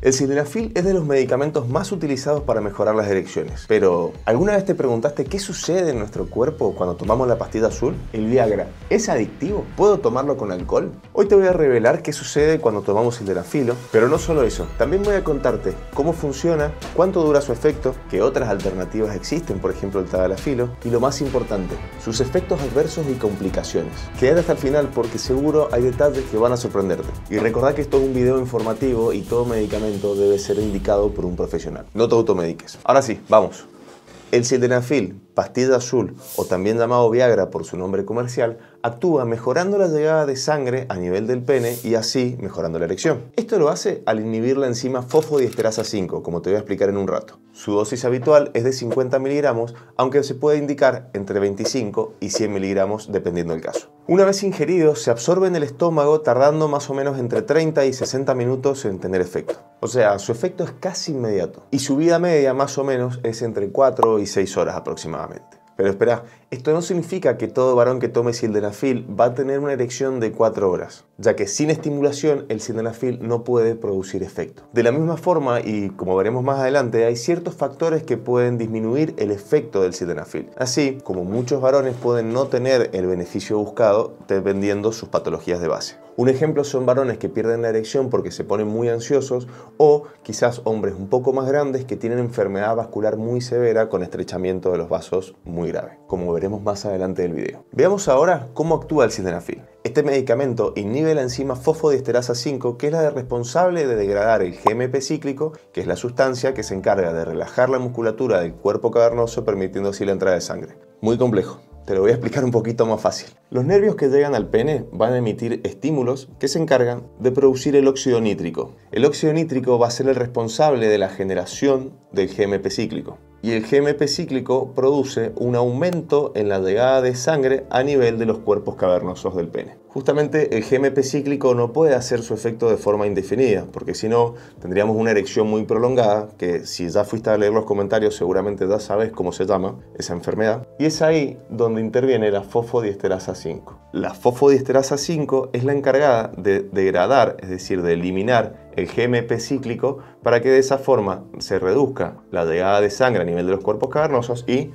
El sildenafil es de los medicamentos más utilizados para mejorar las erecciones. Pero, ¿alguna vez te preguntaste qué sucede en nuestro cuerpo cuando tomamos la pastilla azul? El Viagra, ¿es adictivo? ¿Puedo tomarlo con alcohol? Hoy te voy a revelar qué sucede cuando tomamos sildenafilo, pero no solo eso, también voy a contarte cómo funciona, cuánto dura su efecto, qué otras alternativas existen, por ejemplo el tadalafilo, y lo más importante, sus efectos adversos y complicaciones. Quédate hasta el final porque seguro hay detalles que van a sorprenderte. Y recordad que esto es un video informativo y todo medicamento debe ser indicado por un profesional. No te automediques. Ahora sí, vamos. El sildenafil, pastilla azul o también llamado Viagra por su nombre comercial, actúa mejorando la llegada de sangre a nivel del pene y así mejorando la erección. Esto lo hace al inhibir la enzima fosfodiesterasa 5, como te voy a explicar en un rato. Su dosis habitual es de 50 miligramos, aunque se puede indicar entre 25 y 100 miligramos dependiendo del caso. Una vez ingerido, se absorbe en el estómago tardando más o menos entre 30 y 60 minutos en tener efecto. O sea, su efecto es casi inmediato. Y su vida media más o menos es entre 4 y 6 horas aproximadamente. Pero espera, esto no significa que todo varón que tome sildenafil va a tener una erección de 4 horas, ya que sin estimulación el sildenafil no puede producir efecto. De la misma forma, y como veremos más adelante, hay ciertos factores que pueden disminuir el efecto del sildenafil, así como muchos varones pueden no tener el beneficio buscado dependiendo sus patologías de base. Un ejemplo son varones que pierden la erección porque se ponen muy ansiosos o quizás hombres un poco más grandes que tienen enfermedad vascular muy severa con estrechamiento de los vasos muy grave, como veremos más adelante del video. Veamos ahora cómo actúa el sildenafil. Este medicamento inhibe la enzima fosfodiesterasa 5, que es la responsable de degradar el GMP cíclico, que es la sustancia que se encarga de relajar la musculatura del cuerpo cavernoso permitiendo así la entrada de sangre. Muy complejo. Te lo voy a explicar un poquito más fácil. Los nervios que llegan al pene van a emitir estímulos que se encargan de producir el óxido nítrico. El óxido nítrico va a ser el responsable de la generación del GMP cíclico y el GMP cíclico produce un aumento en la llegada de sangre a nivel de los cuerpos cavernosos del pene. Justamente el GMP cíclico no puede hacer su efecto de forma indefinida, porque si no tendríamos una erección muy prolongada, que si ya fuiste a leer los comentarios seguramente ya sabes cómo se llama esa enfermedad, y es ahí donde interviene la fosfodiesterasa 5. La fosfodiesterasa 5 es la encargada de degradar, es decir, de eliminar el GMP cíclico para que de esa forma se reduzca la llegada de sangre a nivel de los cuerpos cavernosos y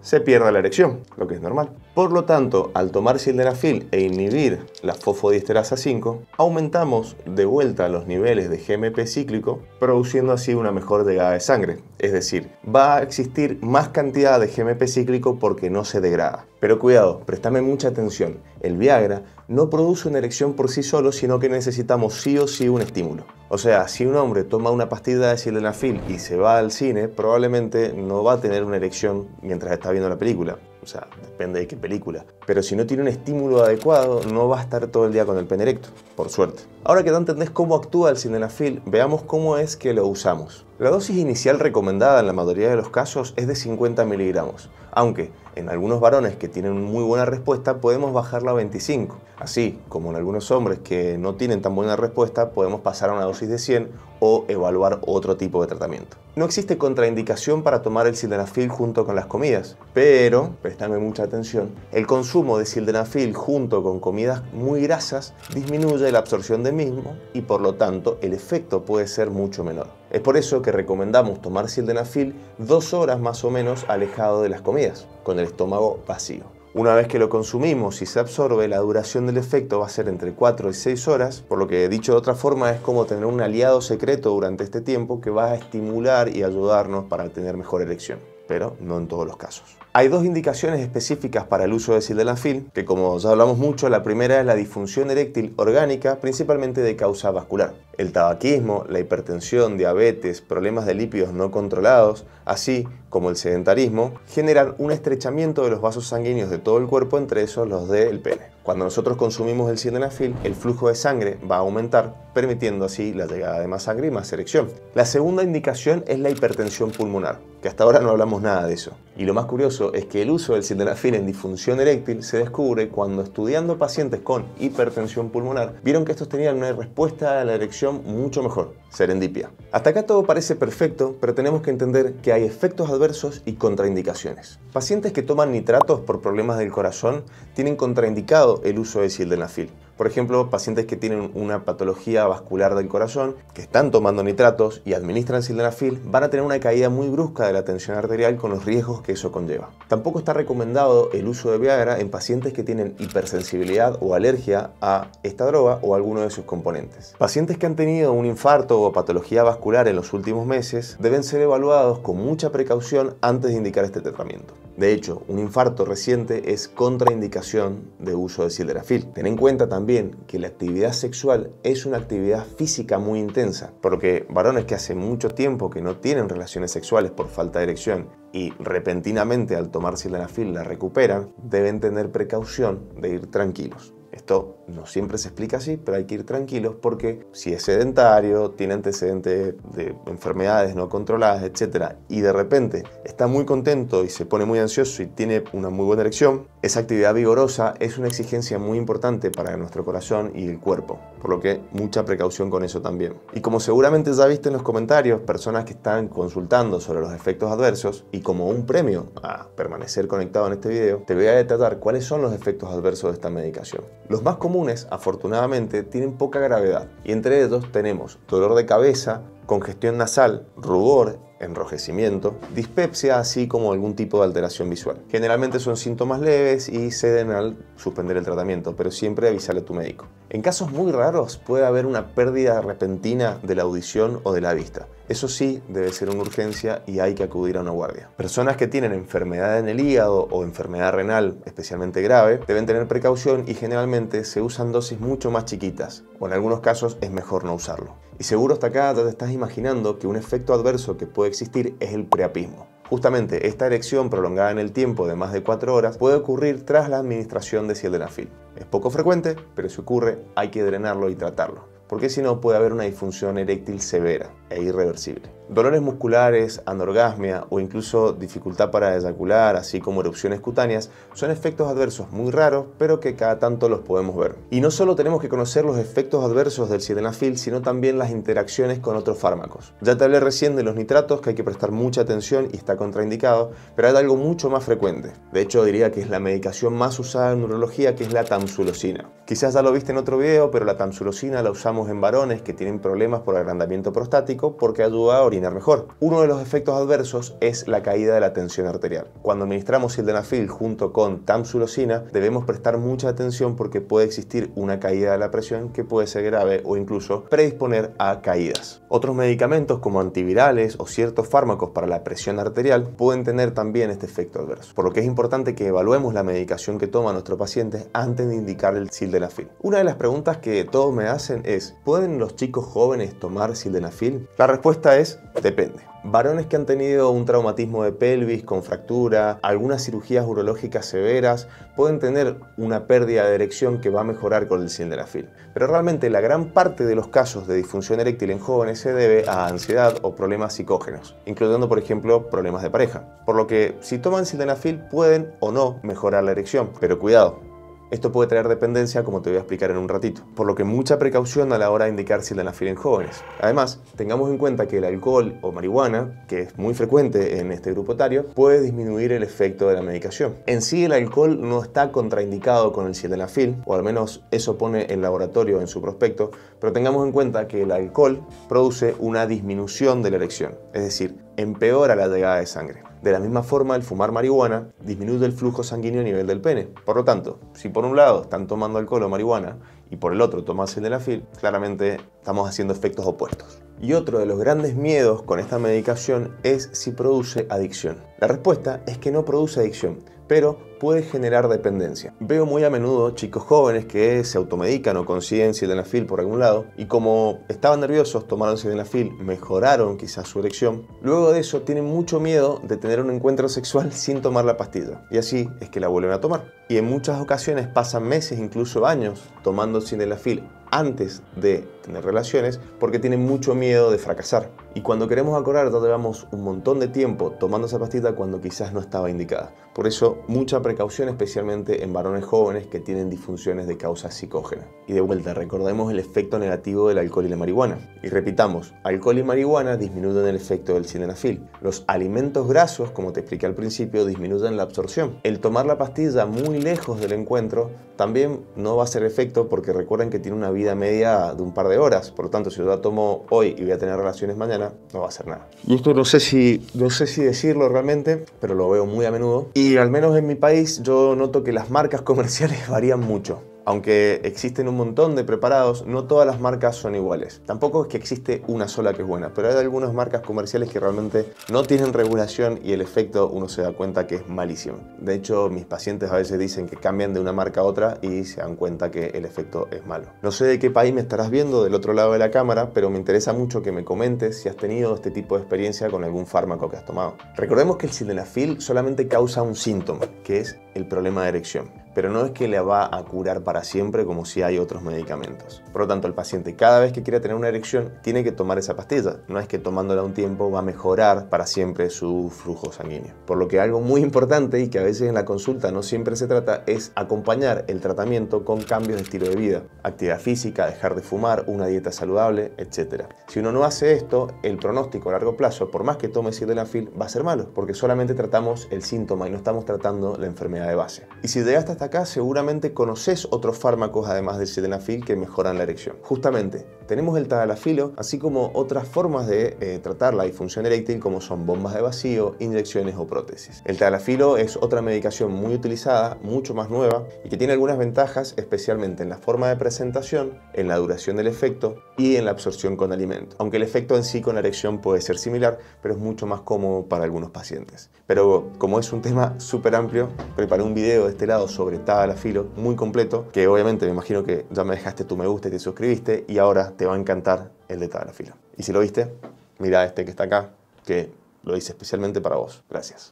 se pierda la erección, lo que es normal. Por lo tanto, al tomar sildenafil e inhibir la fosfodiesterasa 5, aumentamos de vuelta los niveles de GMP cíclico, produciendo así una mejor llegada de sangre. Es decir, va a existir más cantidad de GMP cíclico porque no se degrada. Pero cuidado, préstame mucha atención. El Viagra no produce una erección por sí solo, sino que necesitamos sí o sí un estímulo. O sea, si un hombre toma una pastilla de sildenafil y se va al cine, probablemente no va a tener una erección mientras está viendo la película. O sea, depende de qué película. Pero si no tiene un estímulo adecuado, no va a estar todo el día con el pene erecto, por suerte. Ahora que no entendés cómo actúa el sildenafil, veamos cómo es que lo usamos. La dosis inicial recomendada en la mayoría de los casos es de 50 miligramos, aunque en algunos varones que tienen muy buena respuesta podemos bajarla a 25. Así como en algunos hombres que no tienen tan buena respuesta podemos pasar a una dosis de 100 o evaluar otro tipo de tratamiento. No existe contraindicación para tomar el sildenafil junto con las comidas, pero, prestame mucha atención, el consumo de sildenafil junto con comidas muy grasas disminuye la absorción del mismo y por lo tanto el efecto puede ser mucho menor. Es por eso que recomendamos tomar sildenafil dos horas más o menos alejado de las comidas, con el estómago vacío. Una vez que lo consumimos y se absorbe, la duración del efecto va a ser entre 4 y 6 horas, por lo que dicho de otra forma es como tener un aliado secreto durante este tiempo que va a estimular y ayudarnos para tener mejor erección, pero no en todos los casos. Hay dos indicaciones específicas para el uso de sildenafil, que como ya hablamos mucho, la primera es la disfunción eréctil orgánica, principalmente de causa vascular. El tabaquismo, la hipertensión, diabetes, problemas de lípidos no controlados, así como el sedentarismo, generan un estrechamiento de los vasos sanguíneos de todo el cuerpo, entre esos los del pene. Cuando nosotros consumimos el sildenafil, el flujo de sangre va a aumentar, permitiendo así la llegada de más sangre y más erección. La segunda indicación es la hipertensión pulmonar, que hasta ahora no hablamos nada de eso. Y lo más curioso es que el uso del sildenafil en disfunción eréctil se descubre cuando estudiando pacientes con hipertensión pulmonar vieron que estos tenían una respuesta a la erección mucho mejor. Serendipia. Hasta acá todo parece perfecto, pero tenemos que entender que hay efectos adversos y contraindicaciones. Pacientes que toman nitratos por problemas del corazón tienen contraindicado el uso de sildenafil Por ejemplo, pacientes que tienen una patología vascular del corazón, que están tomando nitratos y administran sildenafil, van a tener una caída muy brusca de la tensión arterial con los riesgos que eso conlleva. Tampoco está recomendado el uso de Viagra en pacientes que tienen hipersensibilidad o alergia a esta droga o alguno de sus componentes. Pacientes que han tenido un infarto o patología vascular en los últimos meses deben ser evaluados con mucha precaución antes de indicar este tratamiento. De hecho, un infarto reciente es contraindicación de uso de sildenafil. Ten en cuenta también que la actividad sexual es una actividad física muy intensa, por lo que varones que hace mucho tiempo que no tienen relaciones sexuales por falta de erección y repentinamente al tomar sildenafil la recuperan, deben tener precaución de ir tranquilos. Esto no siempre se explica así, pero hay que ir tranquilos porque si es sedentario, tiene antecedentes de enfermedades no controladas, etc. y de repente está muy contento y se pone muy ansioso y tiene una muy buena erección, esa actividad vigorosa es una exigencia muy importante para nuestro corazón y el cuerpo, por lo que mucha precaución con eso también. Y como seguramente ya viste en los comentarios, personas que están consultando sobre los efectos adversos y como un premio a permanecer conectado en este video, te voy a detallar cuáles son los efectos adversos de esta medicación. Los más comunes, afortunadamente, tienen poca gravedad y entre ellos tenemos dolor de cabeza, congestión nasal, rubor, enrojecimiento, dispepsia, así como algún tipo de alteración visual. Generalmente son síntomas leves y ceden al suspender el tratamiento, pero siempre avisarle a tu médico. En casos muy raros puede haber una pérdida repentina de la audición o de la vista. Eso sí, debe ser una urgencia y hay que acudir a una guardia. Personas que tienen enfermedad en el hígado o enfermedad renal especialmente grave deben tener precaución y generalmente se usan dosis mucho más chiquitas o en algunos casos es mejor no usarlo. Y seguro hasta acá te estás imaginando que un efecto adverso que puede existir es el preapismo. Justamente esta erección prolongada en el tiempo de más de 4 horas puede ocurrir tras la administración de sildenafil. Es poco frecuente, pero si ocurre hay que drenarlo y tratarlo, porque si no puede haber una disfunción eréctil severa e irreversible. Dolores musculares, anorgasmia o incluso dificultad para eyacular, así como erupciones cutáneas, son efectos adversos muy raros, pero que cada tanto los podemos ver. Y no solo tenemos que conocer los efectos adversos del sildenafil, sino también las interacciones con otros fármacos. Ya te hablé recién de los nitratos, que hay que prestar mucha atención y está contraindicado, pero hay algo mucho más frecuente. De hecho, diría que es la medicación más usada en neurología, que es la tamsulosina. Quizás ya lo viste en otro video, pero la tamsulosina la usamos en varones que tienen problemas por agrandamiento prostático porque ayuda a mejor. Uno de los efectos adversos es la caída de la tensión arterial. Cuando administramos sildenafil junto con tamsulosina, debemos prestar mucha atención porque puede existir una caída de la presión que puede ser grave o incluso predisponer a caídas. Otros medicamentos como antivirales o ciertos fármacos para la presión arterial pueden tener también este efecto adverso, por lo que es importante que evaluemos la medicación que toma nuestro paciente antes de indicar el sildenafil. Una de las preguntas que todos me hacen es, ¿pueden los chicos jóvenes tomar sildenafil? La respuesta es Depende. Varones que han tenido un traumatismo de pelvis con fractura, algunas cirugías urológicas severas, pueden tener una pérdida de erección que va a mejorar con el sildenafil. Pero realmente la gran parte de los casos de disfunción eréctil en jóvenes se debe a ansiedad o problemas psicógenos, incluyendo por ejemplo problemas de pareja. Por lo que si toman sildenafil pueden o no mejorar la erección, pero cuidado, esto puede traer dependencia, como te voy a explicar en un ratito, por lo que mucha precaución a la hora de indicar sildenafil en jóvenes. Además, tengamos en cuenta que el alcohol o marihuana, que es muy frecuente en este grupo etario, puede disminuir el efecto de la medicación. En sí, el alcohol no está contraindicado con el sildenafil, o al menos eso pone el laboratorio en su prospecto, pero tengamos en cuenta que el alcohol produce una disminución de la erección, es decir, empeora la llegada de sangre. De la misma forma, el fumar marihuana disminuye el flujo sanguíneo a nivel del pene. Por lo tanto, si por un lado están tomando alcohol o marihuana y por el otro toman sildenafil, claramente estamos haciendo efectos opuestos. Y otro de los grandes miedos con esta medicación es si produce adicción. La respuesta es que no produce adicción, pero puede generar dependencia. Veo muy a menudo chicos jóvenes que se automedican o consiguen sildenafil por algún lado y como estaban nerviosos, tomaron sildenafil, mejoraron quizás su erección. Luego de eso tienen mucho miedo de tener un encuentro sexual sin tomar la pastilla y así es que la vuelven a tomar. Y en muchas ocasiones pasan meses, incluso años, tomando sildenafil antes de tener relaciones porque tienen mucho miedo de fracasar. Y cuando queremos acordar, ya llevamos un montón de tiempo tomando esa pastita cuando quizás no estaba indicada. Por eso, mucha precaución, especialmente en varones jóvenes que tienen disfunciones de causa psicógena. Y de vuelta, recordemos el efecto negativo del alcohol y la marihuana. Y repitamos, alcohol y marihuana disminuyen el efecto del sildenafil. Los alimentos grasos, como te expliqué al principio, disminuyen la absorción. El tomar la pastilla muy lejos del encuentro también no va a hacer efecto porque recuerden que tiene una vida media de un par de horas. Por lo tanto, si yo la tomo hoy y voy a tener relaciones mañana, no va a hacer nada. Y esto no sé si, no sé si decirlo realmente, pero lo veo muy a menudo. Y al menos en mi país yo noto que las marcas comerciales varían mucho. Aunque existen un montón de preparados, no todas las marcas son iguales. Tampoco es que existe una sola que es buena, pero hay algunas marcas comerciales que realmente no tienen regulación y el efecto uno se da cuenta que es malísimo. De hecho, mis pacientes a veces dicen que cambian de una marca a otra y se dan cuenta que el efecto es malo. No sé de qué país me estarás viendo del otro lado de la cámara, pero me interesa mucho que me comentes si has tenido este tipo de experiencia con algún fármaco que has tomado. Recordemos que el sildenafil solamente causa un síntoma, que es el problema de erección pero no es que le va a curar para siempre como si hay otros medicamentos. Por lo tanto, el paciente cada vez que quiera tener una erección tiene que tomar esa pastilla. No es que tomándola un tiempo va a mejorar para siempre su flujo sanguíneo. Por lo que algo muy importante y que a veces en la consulta no siempre se trata es acompañar el tratamiento con cambios de estilo de vida, actividad física, dejar de fumar, una dieta saludable, etc. Si uno no hace esto, el pronóstico a largo plazo, por más que tome sildenafil, va a ser malo, porque solamente tratamos el síntoma y no estamos tratando la enfermedad de base. Y si llegaste hasta acá, seguramente conoces otros fármacos además del sildenafil que mejoran la erección. Justamente, tenemos el tadalafilo, así como otras formas de eh, tratar la disfunción eréctil como son bombas de vacío, inyecciones o prótesis. El tadalafilo es otra medicación muy utilizada, mucho más nueva y que tiene algunas ventajas, especialmente en la forma de presentación, en la duración del efecto y en la absorción con alimento. Aunque el efecto en sí con la erección puede ser similar, pero es mucho más cómodo para algunos pacientes. Pero como es un tema súper amplio, preparé un video de este lado sobre Tadalafilo muy completo, que obviamente me imagino que ya me dejaste tu me gusta y te suscribiste y ahora te va a encantar el de Tadalafilo. Y si lo viste, mira este que está acá, que lo hice especialmente para vos. Gracias.